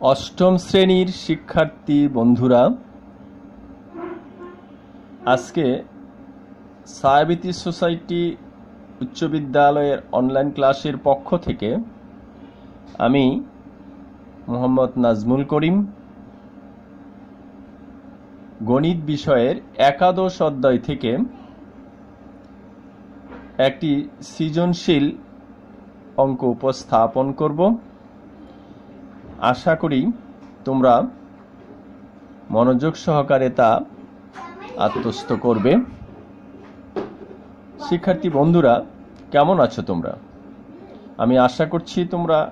অষ্টম শ্রেণির শিক্ষার্থী বন্ধুরা, আজকে সায়াবিতি সোসাইটি উচ্চ বিদ্যালয়ের অনলাইন ক্লাসের পক্ষ থেকে আমি মোহাম্মদ নাজমুল করিম গণিত বিষয়ের একাদশ অধ্যায় থেকে একটি সৃজনশীল অঙ্ক উপস্থাপন করব। আশা করি তোমরা মনোযোগ সহকারে তা আত্মস্থ করবে। শিক্ষার্থী বন্ধুরা, কেমন আছো তোমরা? আমি আশা করছি তোমরা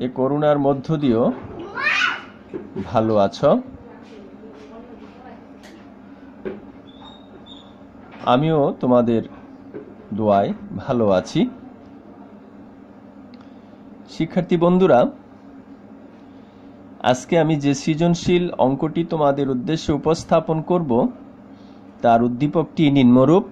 এ করুণার মধ্য দিয়েও ভালো আছো। আমিও তোমাদের দোয়ায় ভালো আছি। শিক্ষার্থী বন্ধুরা আজকে আমি যে সৃজনশীল অঙ্কটি তোমাদের উদ্দেশ্যে উপস্থাপন করব, তার উদ্দীপকটি নিম্নরূপ।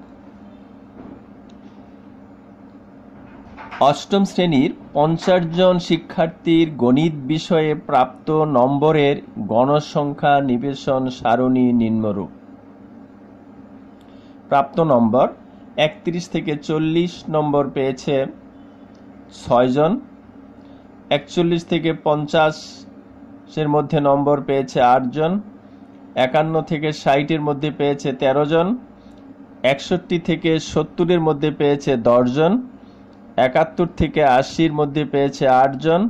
অষ্টম শ্রেণির পঞ্চাশ জন শিক্ষার্থীর গণিত বিষয়ে প্রাপ্ত নম্বরের গণসংখ্যা নিবেশন সারণী নিম্নরূপ। প্রাপ্ত নম্বর একত্রিশ থেকে চল্লিশ নম্বর পেয়েছে ছয়জন, একচল্লিশ থেকে পঞ্চাশের মধ্যে নম্বর পেয়েছে আটজন একান্ন থেকে ষাটের মধ্যে পেয়েছে তেরো জন, একষট্টি থেকে সত্তরের মধ্যে পেয়েছে দশজন একাত্তর থেকে আশির মধ্যে পেয়েছে আটজন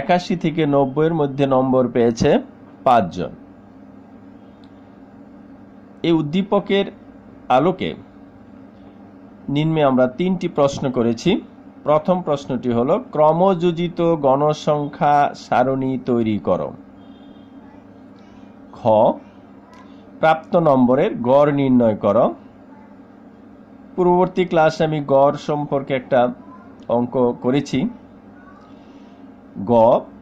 একাশি থেকে নব্বইয়ের মধ্যে নম্বর পেয়েছে পাঁচজন এই উদ্দীপকের আলোকে নিম্নে আমরা তিনটি প্রশ্ন করেছি। প্রথম প্রশ্নটি হল, ক্রমযোজিত গণসংখ্যা সারণী তৈরি করো। খ, প্রাপ্ত নম্বরের গড় নির্ণয় করো। পূর্ববর্তী ক্লাসে আমি গড় সম্পর্কে একটা অঙ্ক করেছি। গ,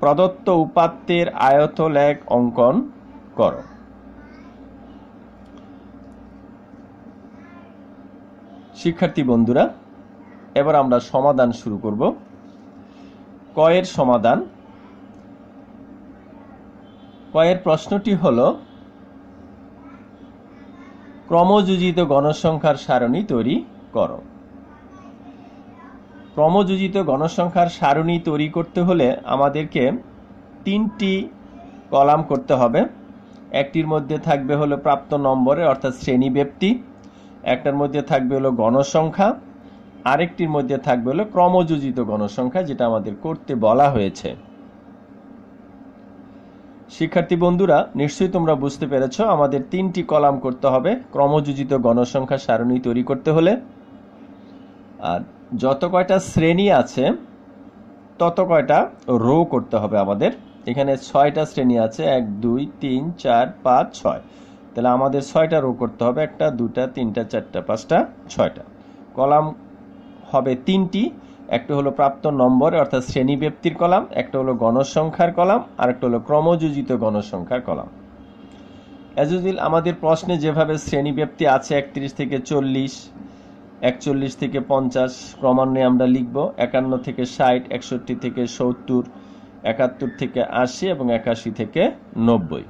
প্রদত্ত উপাত্তের আয়তলেখ অঙ্কন করো। শিক্ষার্থী বন্ধুরা এবার আমরা সমাধান শুরু করব। কয়ের সমাধান। কয়ের প্রশ্নটি হল, ক্রমযোজিত গণসংখ্যার সারণী তৈরি করো। ক্রমযোজিত গণসংখ্যার সারণী তৈরি করতে হলে আমাদেরকে তিনটি কলাম করতে হবে। একটির মধ্যে থাকবে হলো প্রাপ্ত নম্বরে অর্থাৎ শ্রেণি ব্যক্তি একটার মধ্যে থাকবে হলো গণসংখ্যা আরেকটির মধ্যে থাকবে হলো ক্রমযোজিত গণসংখ্যা, যেটা আমাদের করতে বলা হয়েছে। শিক্ষার্থী বন্ধুরা, নিশ্চয়ই তোমরা বুঝতে পেরেছ, আমাদের তিনটি কলাম করতে হবে, ক্রমযোজিত গণসংখ্যা সারণী তৈরি করতে হলে। আর যত কয়টা শ্রেণি আছে, তত কয়টা রো করতে হবে আমাদের। এখানে ছয়টা শ্রেণি আছে, এক, দুই, তিন, চার, পাঁচ, ছয়। তাহলে আমাদের ছয়টা রো করতে হবে, একটা, দুটা, তিনটা, চারটা, পাঁচটা, ছয়টা। কলাম হবে তিনটি। একটা হলো প্রাপ্ত নম্বর, অর্থাৎ শ্রেণি ব্যক্তির কলাম, একটা হলো গণসংখ্যার কলাম, আর একটা হলো ক্রমযোজিত গণসংখ্যার কলাম। এজুদিল আমাদের প্রশ্নে যেভাবে শ্রেণি ব্যক্তি আছে একত্রিশ থেকে চল্লিশ, একচল্লিশ থেকে পঞ্চাশ, ক্রমান্বয়ে আমরা লিখব একান্ন থেকে ষাট, একষট্টি থেকে সত্তর, একাত্তর থেকে আশি এবং একাশি থেকে নব্বই।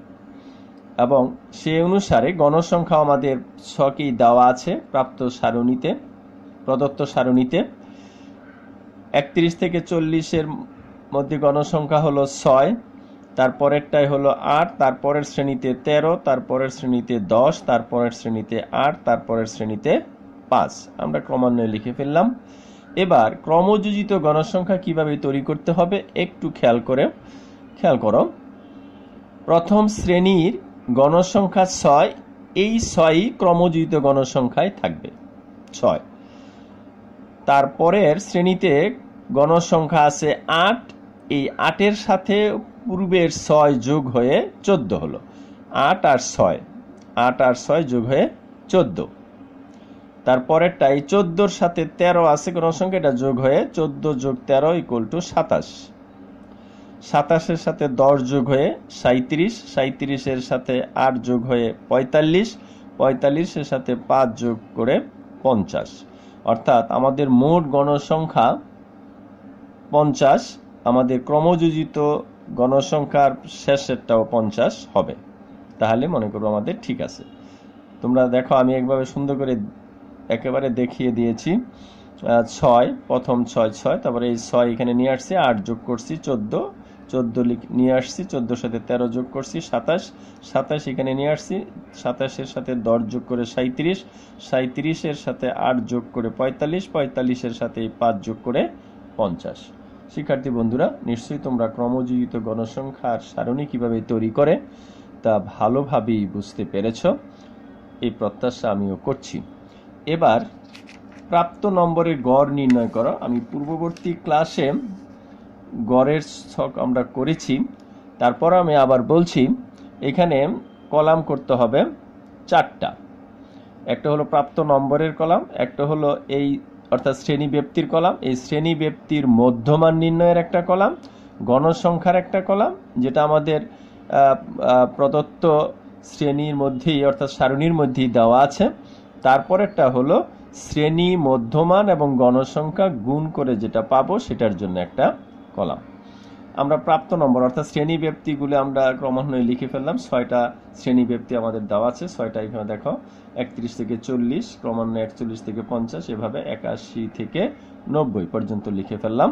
এবং সে অনুসারে গণসংখ্যা আমাদের ছকেই দেওয়া আছে প্রাপ্ত সারণীতে। প্রদত্ত সারণীতে। একত্রিশ থেকে চল্লিশের মধ্যে গণসংখ্যা হলো ছয় তারপরেরটাই হলো আট তারপরের শ্রেণীতে তেরো তারপরের শ্রেণীতে দশ তারপরের শ্রেণীতে আট তারপরের শ্রেণীতে পাঁচ। আমরা ক্রমান্বয়ে লিখে ফেললাম। এবার ক্রমযোজিত গণসংখ্যা কীভাবে তৈরি করতে হবে একটু খেয়াল করে, খেয়াল করো। প্রথম শ্রেণির গণসংখ্যা ছয়, এই ছয়ই ক্রমযোজিত গণসংখ্যায় থাকবে। ছয়। তারপরের শ্রেণীতে গণসংখ্যা আছে আট। এই আটের সাথে পূর্বের ছয় যোগ হয়ে চোদ্দ হলো। আট আর ছয়। আট আর ছয় যোগ হয়ে চোদ্দ। তারপরেরটা এই চোদ্দোর সাথে তেরো আছে গণসংখ্যা, এটা যোগ হয়ে চোদ্দ যোগ তেরো ইকুয়াল টু সাতাশ। সাতাশের সাথে দশ যোগ হয়ে সাঁত্রিশ সাঁত্রিশের সাথে আট যোগ হয়ে পঁয়তাল্লিশ। পঁয়তাল্লিশের সাথে পাঁচ যোগ করে পঞ্চাশ। অর্থাৎ আমাদের মোট গণসংখ্যা পঞ্চাশ, আমাদের ক্রমযোজিত গণসংখ্যার শেষেরটাও পঞ্চাশ হবে। তাহলে মনে করব আমাদের ঠিক আছে। তোমরা দেখো, আমি একভাবে সুন্দর করে একেবারে দেখিয়ে দিয়েছি। ছয়, প্রথম ছয় ছয়, তারপরে এই ছয় এখানে নিয়ে আসছি, আট যোগ করছি, চোদ্দ। চোদ্দ লিখ, নিয়ে আসছি, চোদ্দোর সাথে তেরো যোগ করছি সাতাশ সাতাশ এখানে নিয়ে আসছি, সাতাশের সাথে দশ যোগ করে সাঁত্রিশ সাঁত্রিশের সাথে আট যোগ করে পঁয়তাল্লিশ, পঁয়তাল্লিশের সাথে পাঁচ যোগ করে পঞ্চাশ। শিক্ষার্থী বন্ধুরা, নিশ্চয়ই তোমরা ক্রমযোজিত গণসংখ্যার সারণী কীভাবে তৈরি করে তা ভালোভাবেই বুঝতে পেরেছ। এই প্রত্যাশা আমিও করছি। এবার প্রাপ্ত নম্বরের গড় নির্ণয় করো। আমি পূর্ববর্তী ক্লাসে গড়ের ছক আমরা করেছি। তারপর আমি আবার বলছি, এখানে কলাম করতে হবে চারটা। একটা হলো প্রাপ্ত নম্বরের কলাম, একটা হলো এই অর্থাৎ শ্রেণি ব্যক্তির কলাম। এই শ্রেণি ব্যক্তির মধ্যমান নির্ণয়ের একটা কলাম, গণসংখ্যার একটা কলাম, যেটা আমাদের প্রদত্ত শ্রেণির মধ্যেই অর্থাৎ সারণীর মধ্যেই দেওয়া আছে। তারপরেরটা হলো শ্রেণি মধ্যমান এবং গণসংখ্যা গুণ করে যেটা পাবো সেটার জন্য একটা কলাম। আমরা প্রাপ্ত নম্বর, অর্থাৎ শ্রেণি ব্যক্তিগুলো আমরা ক্রমান্বয়ে লিখে ফেললাম। ছয়টা শ্রেণি ব্যক্তি আমাদের দেওয়া আছে। ছয়টা এখানে দেখো, একত্রিশ থেকে চল্লিশ, ক্রমান্বয়ে একচল্লিশ থেকে পঞ্চাশ, এভাবে একাশি থেকে নব্বই পর্যন্ত লিখে ফেললাম।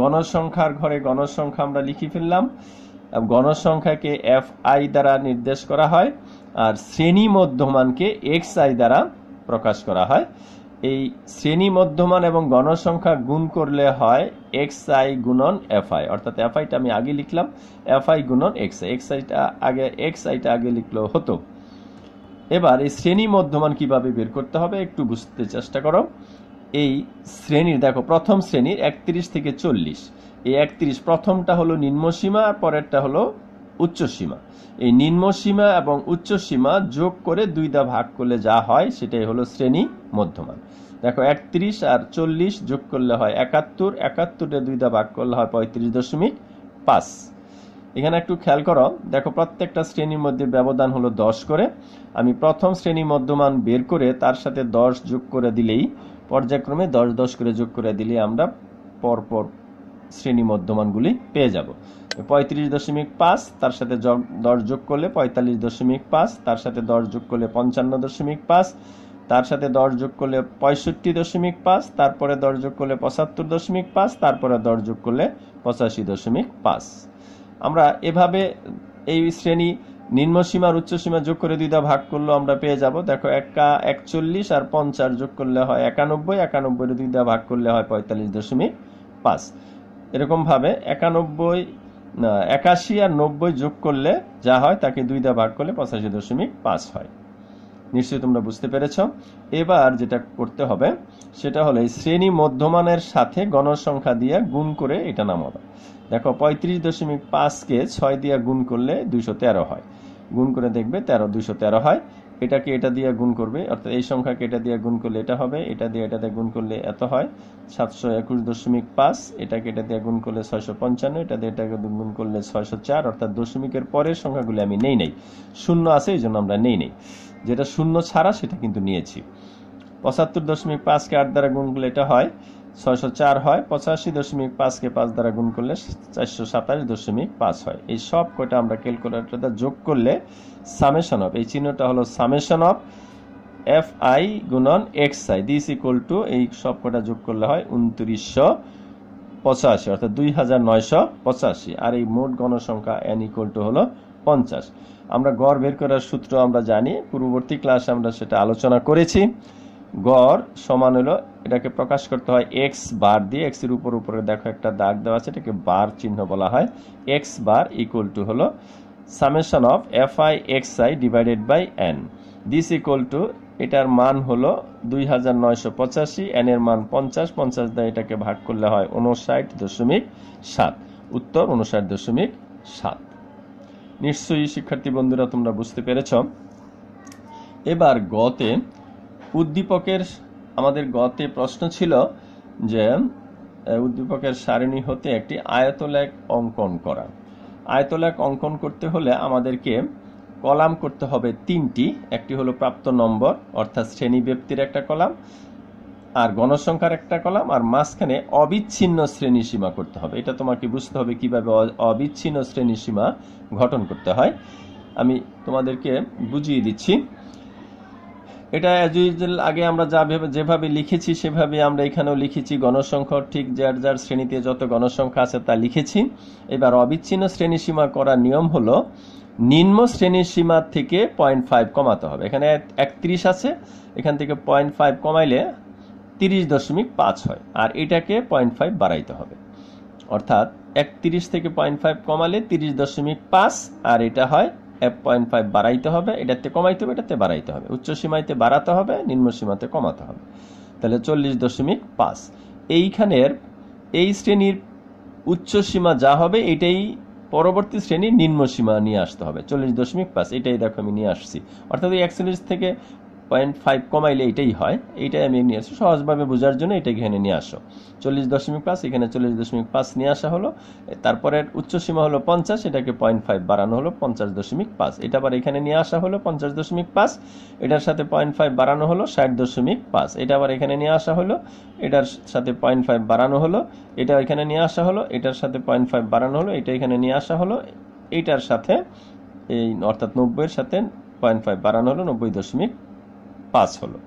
গণসংখ্যার ঘরে গণসংখ্যা আমরা লিখে ফেললাম। গণসংখ্যাকে এফ আই দ্বারা নির্দেশ করা হয়, আর শ্রেণি মধ্যমানকে এক্স আই দ্বারা প্রকাশ করা হয়। এই শ্রেণি মধ্যমান এবং গণসংখ্যা গুণ করলে হয় এক্স আই গুণন এফ আই অর্থাৎ এফ আইটা আমি আগে লিখলাম এফ আই গুণন এক্স আই এক্স আইটা আগে এক্স আইটা আগে লিখলেও হতো। এবার এই শ্রেণি মধ্যমান কীভাবে বের করতে হবে একটু বুঝতে চেষ্টা করো। এই শ্রেণির, দেখো, প্রথম শ্রেণির একত্রিশ থেকে চল্লিশ। এই একত্রিশ প্রথমটা হলো নিম্নসীমা, আর পরেরটা হলো উচ্চসীমা এই নিম্নসীমা এবং উচ্চসীমা যোগ করে দুই দা ভাগ করলে যা হয়, সেটাই হলো শ্রেণি মধ্যমান। দেখো, একত্রিশ আর চল্লিশ যোগ করলে হয় একাত্তর। একাত্তরে দুই দা ভাগ করলে হয় পঁয়ত্রিশ দশমিক পাঁচ। এখানে একটু খেয়াল করো, দেখো প্রত্যেকটা শ্রেণির মধ্যে ব্যবধান হলো দশ করে। আমি প্রথম শ্রেণি মধ্যমান বের করে তার সাথে দশ যোগ করে দিলেই, পর্যায়ক্রমে দশ দশ করে যোগ করে দিলে আমরা পরপর শ্রেণি মধ্যমানগুলি পেয়ে যাব। পঁয়ত্রিশ দশমিক পাঁচ, তার সাথে দশ যোগ করলে পঁয়তাল্লিশ দশমিক পাঁচ, তার সাথে দশ যোগ করলে পঞ্চান্ন দশমিক পাঁচ, তার সাথে দশ যোগ করলে পঁয়ষট্টি দশমিক পাঁচ, তারপরে দশ যোগ করলে পঁচাত্তর দশমিক পাঁচ, তারপরে দশ যোগ করলে পঁচাশি দশমিক পাঁচ। আমরা এভাবে এই শ্রেণি নিম্নসীমার উচ্চসীমা যোগ করে দুইটা ভাগ করলে আমরা পেয়ে যাব। দেখো, একা একচল্লিশ আর পঞ্চাশ যোগ করলে হয় একানব্বই একানব্বই দুইটা ভাগ করলে হয় পঁয়তাল্লিশ দশমিক পাঁচ। এরকমভাবে একানব্বই একাশি আর নব্বই যোগ করলে যা হয় তাকে দুই দা ভাগ করলে পঁচাশি দশমিক পাঁচ হয়। নিশ্চয়ই তোমরা বুঝতে পেরেছ। এবার যেটা করতে হবে, সেটা হলো শ্রেণি মধ্যমানের সাথে গণসংখ্যা দিয়ে গুণ করে এটা নামাবে। দেখো, পঁয়ত্রিশ দশমিক পাঁচকে ছয় দিয়ে গুণ করলে দুইশো তেরো হয়। গুণ করে দেখবে তেরো, দুইশো তেরো হয়। এটাকে এটা দিয়ে গুণ করবে, অর্থাৎ এই সংখ্যাকে এটা দিয়ে গুণ করলে এটা হবে, এটা দিয়ে এটা দিয়ে গুণ করলে এত হয়, সাতশো একুশ দশমিক পাঁচ, এটাকে এটা দিয়ে গুণ করলে ছয়শো পঞ্চান্ন, এটা দিয়ে এটাকে গুণ করলে ছয়শো চার, অর্থাৎ দশমিকের পরের সংখ্যাগুলি আমি নেই নেই। শূন্য আছে, এই জন্য আমরা নেই নেই। যেটা শূন্য ছাড়া, সেটা কিন্তু নিয়েছি। পঁচাত্তর দশমিক পাঁচকে আট দ্বারা গুণ করলে এটা হয় ছয়শো চার হয়, পঁচাশি দশমিক পাঁচকে পাঁচ দ্বারা গুণ করলে চারশো সাতাশ দশমিক পাঁচ হয়। এই সব কয়টা আমরা ক্যালকুলেটরটা যোগ করলে সামেশন অফ, এই চিহ্নটা হলো সামেশন অফ এফ আই গুণন X I this equal to এই সব কটা যোগ করলে হয় উনত্রিশশো পঁচাশি, অর্থাৎ দুই হাজার নয়শো পঁচাশি। আর এই মোট গণসংখ্যা এন ইকুয়াল টু হলো পঞ্চাশ। আমরা গড় বের করার সূত্র আমরা জানি, পূর্ববর্তী ক্লাসে আমরা সেটা আলোচনা করেছি। গড় সমান হলো, এটাকে প্রকাশ করতে হয় এক্স বার দিয়ে এক্সের উপর উপরে দেখো একটা দাগ দেওয়া আছে, এটাকে বার চিহ্ন বলা হয়। এক্স বার ইকুয়াল টু হলো summation of f i x i divided by n this equal to এটার মান হলো দুই হাজার নয়শো পঁচাশি এন এর মান পঞ্চাশ পঞ্চাশ দিয়ে এটাকে ভাগ করলে হয় উনষাট দশমিক সাত। উত্তর উনষাট দশমিক সাত। নিশ্চয়ই শিক্ষার্থী বন্ধুরা তোমরা বুঝতে পেরেছ। এবার গতে উদ্দীপকের আমাদের গতে প্রশ্ন ছিল যে উদ্দীপকের সারণী হতে একটি আয়তলেখ অঙ্কন করা। আয়তলেখ অঙ্কন করতে হলে আমাদেরকে কলাম করতে হবে তিনটি। একটি হলো প্রাপ্ত নম্বর, অর্থাৎ শ্রেণি ব্যক্তির একটা কলাম, আর গণসংখ্যার একটা কলাম, আর মাঝখানে অবিচ্ছিন্ন শ্রেণি সীমা করতে হবে। এটা তোমাকে বুঝতে হবে কীভাবে অবিচ্ছিন্ন শ্রেণি সীমা গঠন করতে হয়। আমি তোমাদেরকে বুঝিয়ে দিচ্ছি। এটা আগে আমরা যা যেভাবে লিখেছি, সেভাবে আমরা এখানেও লিখেছি গণসংখ্যা ঠিক যার যার শ্রেণীতে যত গণসংখ্যা আছে তা লিখেছি। এবার অবিচ্ছিন্ন শ্রেণি সীমা করার নিয়ম হলো, নিম্ন শ্রেণির সীমা থেকে পয়েন্ট ফাইভ কমাতে হবে। এখানে একত্রিশ আছে, এখান থেকে পয়েন্ট ফাইভ কমাইলে তিরিশ দশমিক পাঁচ হয়, আর এটাকে পয়েন্ট ফাইভ বাড়াইতে হবে। অর্থাৎ একত্রিশ থেকে পয়েন্ট ফাইভ কমালে তিরিশ দশমিক পাঁচ, আর এটা হয় এক পয়েন্ট ফাইভ বাড়াইতে হবে, এটাতে কমাইতে হবে, এটাতে বাড়াইতে হবে। উচ্চ সীমাইতে বাড়াতে হবে, নিম্ন সীমাতে কমাতে হবে। তাহলে চল্লিশ দশমিক পাঁচ। এইখানের এই শ্রেণির উচ্চ সীমা যা হবে, এটাই পরবর্তী শ্রেণির নিম্ন সীমা নিয়ে আসতে হবে। চল্লিশ দশমিক পাঁচ, এটাই দেখো আমি নিয়ে আসছি। অর্থাৎ ওই একচল্লিশ থেকে পয়েন্ট ফাইভ কমাইলে এটাই হয়। এইটাই আমি নিয়ে আসি সহজভাবে বোঝার জন্য এটা এখানে নিয়ে আসো। চল্লিশ দশমিক পাঁচ, এখানে চল্লিশ দশমিক পাঁচ নিয়ে আসা হলো। তারপরে উচ্চ সীমা হলো পঞ্চাশ, এটাকে পয়েন্ট ফাইভ বাড়ানো হলো পঞ্চাশ দশমিক পাঁচ। এটা আবার এখানে নিয়ে আসা হলো পঞ্চাশ দশমিক পাঁচ। এটার সাথে পয়েন্ট ফাইভ বাড়ানো হলো ষাট দশমিক পাঁচ। এটা আবার এখানে নিয়ে আসা হলো। এটার সাথে পয়েন্ট ফাইভ বাড়ানো হলো। এটা এখানে নিয়ে আসা হলো। এটার সাথে পয়েন্ট ফাইভ বাড়ানো হলো। এটা এখানে নিয়ে আসা হলো। এইটার সাথে এই অর্থাৎ নব্বইয়ের সাথে পয়েন্ট ফাইভ বাড়ানো হলো নব্বই দশমিক পাঁচ হলো।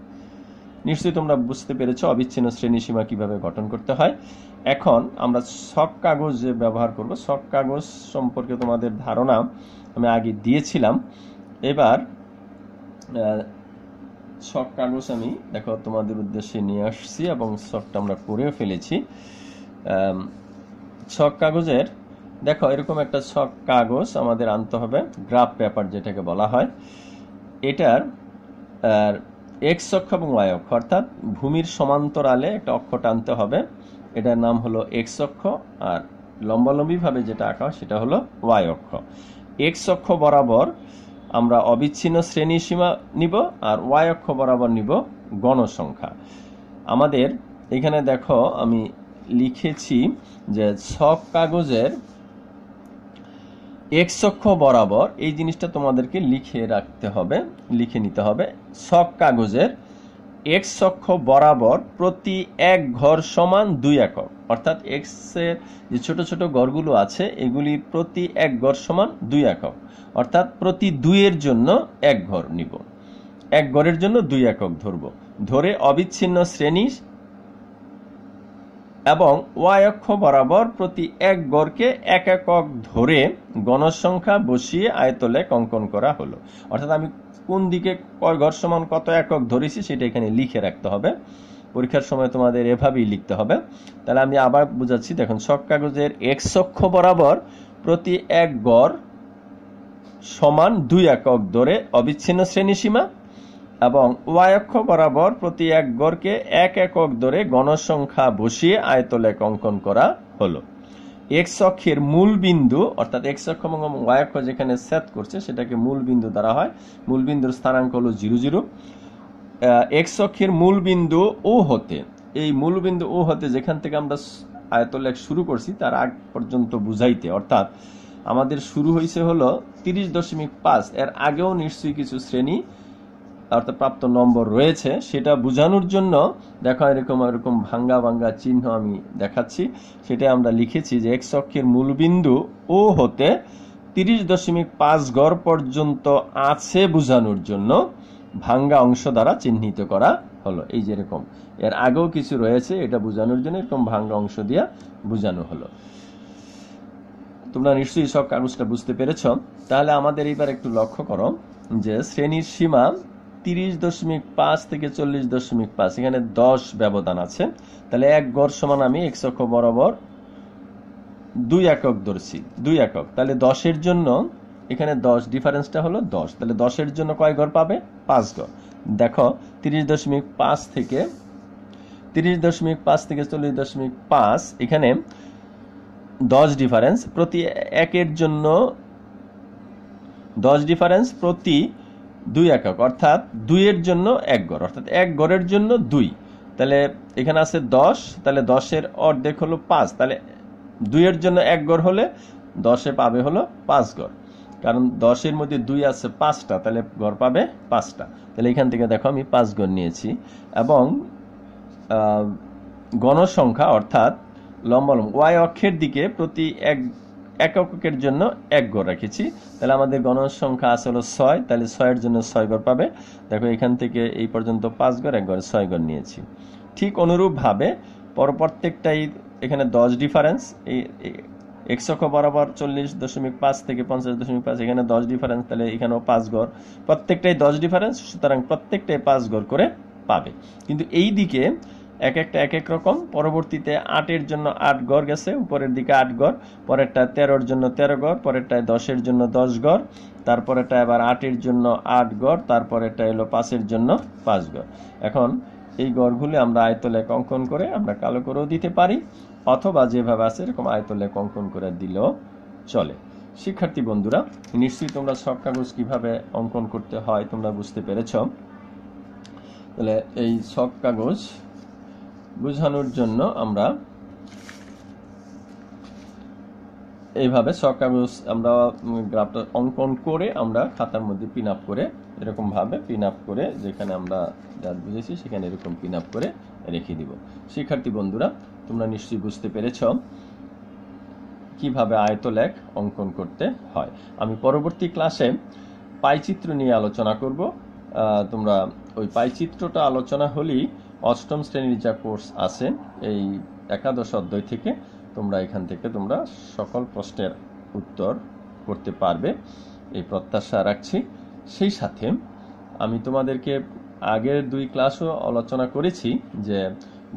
নিশ্চয়ই তোমরা বুঝতে পেরেছ অবিচ্ছিন্ন শ্রেণি সীমা কীভাবে গঠন করতে হয়। এখন আমরা শক কাগজ যে ব্যবহার করব শক কাগজ সম্পর্কে তোমাদের ধারণা আমি আগে দিয়েছিলাম। এবার শক কাগজ আমি, দেখো, তোমাদের উদ্দেশ্যে নিয়ে আসছি এবং শকটা আমরা করেও ফেলেছি। শক কাগজের, দেখো, এরকম একটা শক কাগজ আমাদের আনতে হবে, গ্রাফ পেপার যেটাকে বলা হয়। এটার এক্স অক্ষ এবং ওয়াই অক্ষ, অর্থাৎ ভূমির সমান্তরালে একটা অক্ষ টানতে হবে। এটার নাম হলো এক্স অক্ষ, আর লম্বালম্বিভাবে যেটা আঁকা সেটা হলো ওয়াই অক্ষ। এক্স অক্ষ বরাবর আমরা অবিচ্ছিন্ন শ্রেণি সীমা নিব, আর ওয়াই অক্ষ বরাবর নিব গণসংখ্যা। আমাদের এখানে দেখো, আমি লিখেছি যে ছক কাগজের এক্স অক্ষ বরাবর এই জিনিসটা তোমাদেরকে লিখে রাখতে হবে, লিখে নিতে হবে। শক কাগজের এক্স অক্ষ বরাবর প্রতি এক ঘর সমান দুই একক। অর্থাৎ এক্সের যে ছোট ছোট ঘরগুলো আছে, এগুলি প্রতি এক ঘর সমান দুই একক। অর্থাৎ প্রতি দুইয়ের জন্য এক ঘর নিব। এক ঘরের জন্য দুই একক ধরব। ধরে অবিচ্ছিন্ন শ্রেণি এবং ওয়াই অক্ষ বরাবর প্রতি এক গড়কে এক একক ধরে গণসংখ্যা বসিয়ে আয়তলে অঙ্কন করা হলো। অর্থাৎ আমি কোন দিকে কয় ঘর সমান কত একক ধরেছি সেটা এখানে লিখে রাখতে হবে। পরীক্ষার সময় তোমাদের এভাবেই লিখতে হবে। তাহলে আমি আবার বুঝাচ্ছি, দেখুন, সব কাগজের এক অক্ষ বরাবর প্রতি এক গড় সমান দুই একক ধরে অবিচ্ছিন্ন শ্রেণি সীমা এবং ওয়াই অক্ষ বরাবর প্রতি এক গড়কে এক একক ধরে গণসংখ্যা বসিয়ে আয়তলেখ অঙ্কন করা হলো। এক্স অক্ষের মূল বিন্দু, অর্থাৎ এক্স অক্ষ এবং ওয়াই অক্ষ যেখানে সেট করছে, সেটাকে মূল বিন্দু দ্বারা হয়। মূল বিন্দুর স্থানাঙ্ক হলো জিরো জিরো। এক্স অক্ষের মূল বিন্দু ও হতে, এই মূল বিন্দু ও হতে যেখান থেকে আমরা আয়তলেখ শুরু করছি, তার আগ পর্যন্ত বুঝাইতে। অর্থাৎ আমাদের শুরু হয়েছে হলো তিরিশ দশমিক পাঁচ, এর আগেও নিশ্চয়ই কিছু শ্রেণি অর্থাৎ প্রাপ্ত নম্বর রয়েছে, সেটা বোঝানোর জন্য দেখো এরকম এরকম ভাঙ্গা ভাঙ্গা চিহ্ন আমি দেখাচ্ছি। সেটা আমরা লিখেছি যে এক্স অক্ষের মূলবিন্দু ও হতে তিরিশ দশমিক পাঁচ গড় পর্যন্ত আছে বোঝানোর জন্য ভাঙ্গা অংশ দ্বারা চিহ্নিত করা হলো। এই যেরকম এর আগেও কিছু রয়েছে, এটা বোঝানোর জন্য এরকম ভাঙ্গা অংশ দিয়া বোঝানো হলো। তোমরা নিশ্চয়ই সব কাগজটা বুঝতে পেরেছ। তাহলে আমাদের এইবার একটু লক্ষ্য করো যে শ্রেণির সীমা তিরিশ দশমিক পাঁচ থেকে চল্লিশ দশমিক পাঁচ, এখানে দশ ব্যবধান আছে। তাহলে এক গড় সমান আমি এক অক্ষ বরাবর দুই একক ধরছি, দুই একক। তাহলে দশের জন্য এখানে দশ, ডিফারেন্সটা হলো দশ। তাহলে দশের জন্য কয় ঘর পাবে? পাঁচ ঘর দেখো, তিরিশ দশমিক পাঁচ থেকে, তিরিশ দশমিক পাঁচ থেকে চল্লিশ দশমিক পাঁচ, এখানে দশ ডিফারেন্স প্রতি একের জন্য দশ ডিফারেন্স প্রতি দুই একক, অর্থাৎ দুইয়ের জন্য এক গড়, অর্থাৎ এক গড়ের জন্য দুই। তাহলে এখানে আছে দশ, তাহলে দশের অর্ধেক হলো পাঁচ, তাহলে দুইয়ের জন্য এক গড় হলে দশে পাবে হলো পাঁচ গড়। কারণ দশের মধ্যে দুই আছে পাঁচটা, তাহলে গড় পাবে পাঁচটা। তাহলে এখান থেকে দেখো আমি পাঁচ গড় নিয়েছি এবং গণসংখ্যা অর্থাৎ লম্বা লম্ব ওয়াই অক্ষের দিকে প্রতি এক এককের জন্য এক গড় রেখেছি। তাহলে আমাদের গণসংখ্যা আছে হলো ছয়, তাহলে ছয়ের জন্য ছয় গড় পাবে। দেখো, এখান থেকে এই পর্যন্ত পাঁচ গড়, এক গড়, ছয় গড় নিয়েছি। ঠিক অনুরূপভাবে পর প্রত্যেকটাই এখানে দশ ডিফারেন্স এই এক্স বরাবর চল্লিশ দশমিক পাঁচ থেকে পঞ্চাশ দশমিক পাঁচ, এখানে দশ ডিফারেন্স তাহলে এখানেও পাঁচ গড়। প্রত্যেকটাই দশ ডিফারেন্স সুতরাং প্রত্যেকটাই পাঁচ গড় করে পাবে। কিন্তু এই দিকে এক একটা এক এক রকম। পরবর্তীতে আটের জন্য আট গড় গেছে, উপরের দিকে আট গড় পরেরটা তেরোর জন্য তেরো গড়, পরেরটায় দশের জন্য দশ গড় তারপরেরটা এবার আটের জন্য আট গড় তারপরেরটা এলো পাঁচের জন্য পাঁচ গড়। এখন এই গড়গুলি আমরা আয়তলেখ অঙ্কন করে আমরা কালো করেও দিতে পারি, অথবা যেভাবে আছে এরকম আয়তলেখ অঙ্কন করে দিলেও চলে। শিক্ষার্থী বন্ধুরা, নিশ্চয়ই তোমরা সব কাগজ কীভাবে অঙ্কন করতে হয় তোমরা বুঝতে পেরেছ। তাহলে এই সব কাগজ বোঝানোর জন্য আমরা এইভাবে কাগজ আমরা গ্রাফটা অঙ্কন করে আমরা খাতার মধ্যে পিন আপ করে এরকম ভাবে পিন আপ করে যেখানে আমরা যা বুঝেছি সেখানে এরকম পিন আপ করে রেখে দিব। শিক্ষার্থী বন্ধুরা, তোমরা নিশ্চয়ই বুঝতে পেরেছ কীভাবে আয়তলেখ অঙ্কন করতে হয়। আমি পরবর্তী ক্লাসে পাইচিত্র নিয়ে আলোচনা করব। তোমরা ওই পাইচিত্রটা আলোচনা হলেই অষ্টম শ্রেণির যা কোর্স আছে, এই একাদশ অধ্যায় থেকে তোমরা এখান থেকে তোমরা সকল প্রশ্নের উত্তর করতে পারবে। এই প্রত্যাশা রাখছি। সেই সাথে আমি তোমাদেরকে আগের দুই ক্লাসও আলোচনা করেছি যে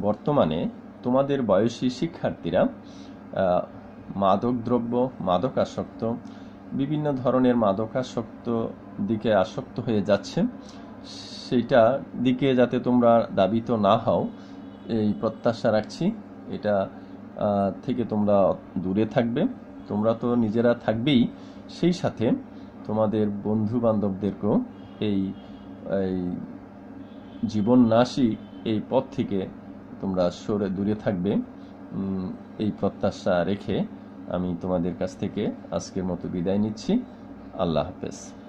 বর্তমানে তোমাদের বয়সী শিক্ষার্থীরা মাদকদ্রব্য, মাদকাসক্ত, বিভিন্ন ধরনের মাদকাসক্ত দিকে আসক্ত হয়ে যাচ্ছে। সেইটা দিকে যাতে তোমরা দাবিত না হও, এই প্রত্যাশা রাখছি। এটা থেকে তোমরা দূরে থাকবে। তোমরা তো নিজেরা থাকবেই। সেই সাথে তোমাদের বন্ধু বান্ধবদেরকেও এই জীবন জীবননাশী এই পথ থেকে তোমরা সরে, দূরে থাকবে। এই প্রত্যাশা রেখে আমি তোমাদের কাছ থেকে আজকের মতো বিদায় নিচ্ছি। আল্লাহ হাফেজ।